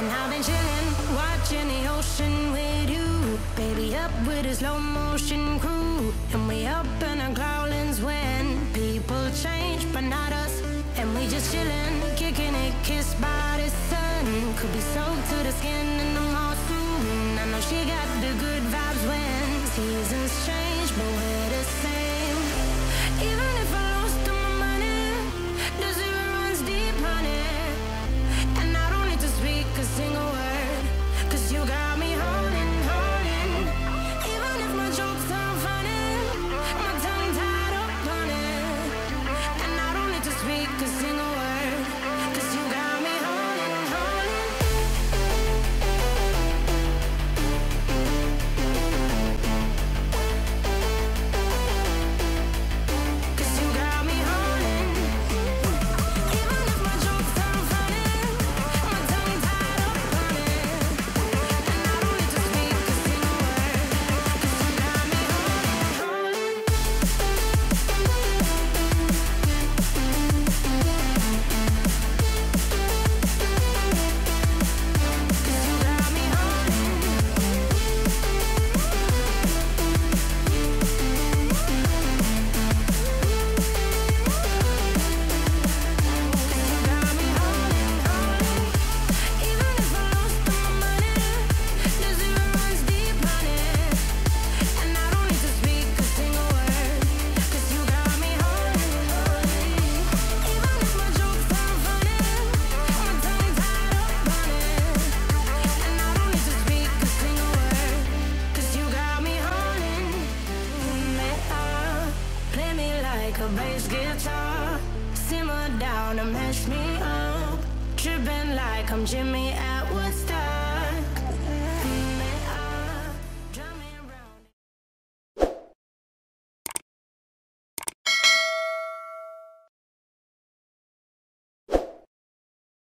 And I've been chillin', watching the ocean with you. Baby, up with a slow motion crew. And we up in our growlings when people change, but not us. And we just chillin', kicking it, kissed by the sun. Could be soaked to the skin this guitar. Simmer down and mess me up. Tripping like I'm Jimmy Atwood's